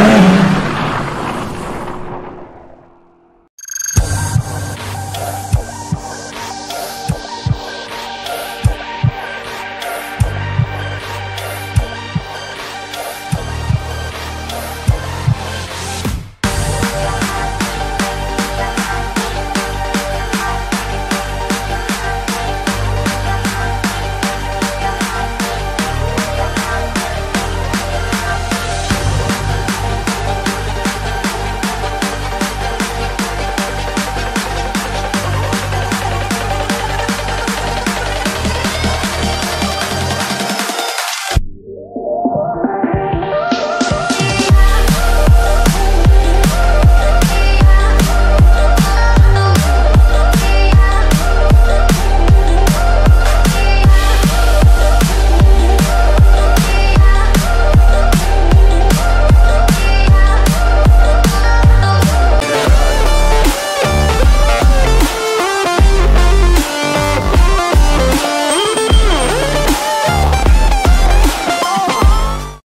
Yeah.